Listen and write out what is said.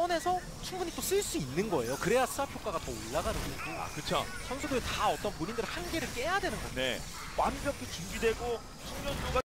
꺼내서 충분히 또 쓸 수 있는 거예요. 그래야 스왑 효과가 더 올라가는 거고 아, 그쵸. 선수들 다 어떤 본인들의 한계를 깨야 되는 겁니다. 네. 완벽히 준비되고 숙련도가